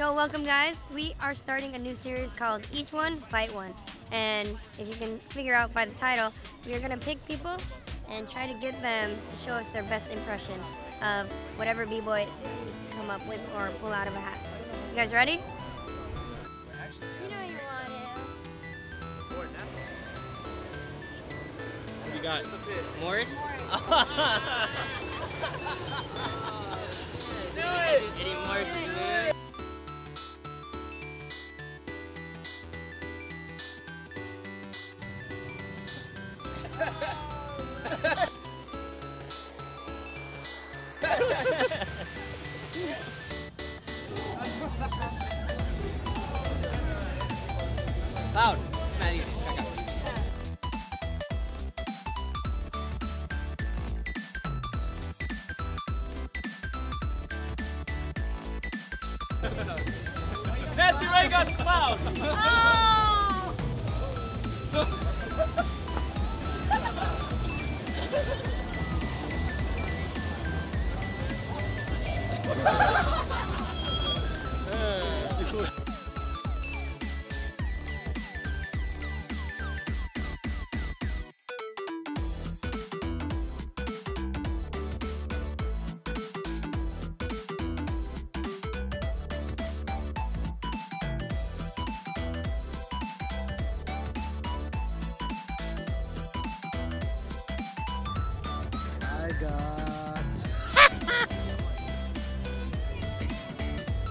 Yo, welcome guys. We are starting a new series called Each One Bite One. And if you can figure out by the title, we are gonna pick people and try to get them to show us their best impression of whatever b-boy they come up with or pull out of a hat. You guys ready? You know you want it. You got Morris? Do it! Eddie Morris Loud. It's not easy. I got you. Nancy Ray got cloud. Oh! I got.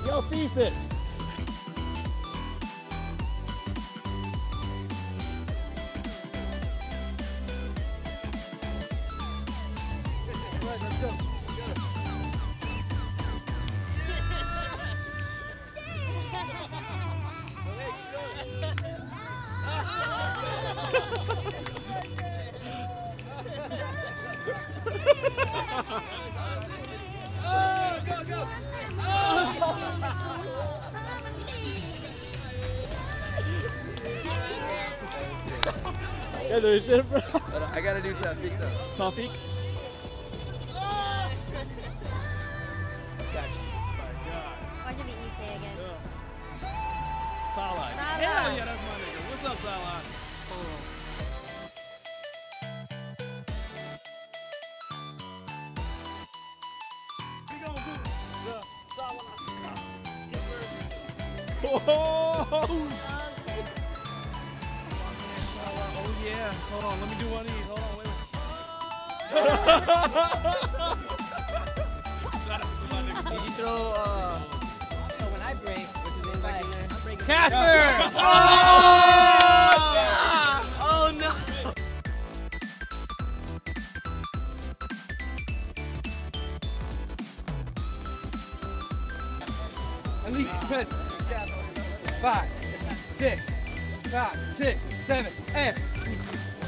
Yo, FIFA. Yeah, there is shit, bro. I gotta do Tafik though. Tawfiq. What did he say again? Salah. Salah. Hell yeah, that's my nigga. What's up, Salah? We gonna do the Salah. Oh, oh yeah. Hold on, let me do one of these. Hold on, wait. Shout out to my nigga. Did you throw, uh, so when I break, what's his name back in there? I break Casper! Oh! Oh no! Elite defense. Five, six, five, six, seven, and